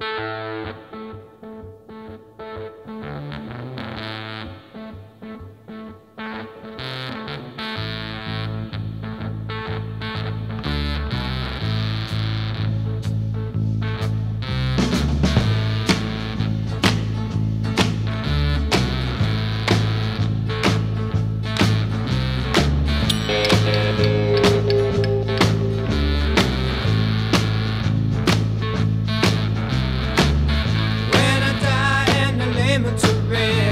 you red.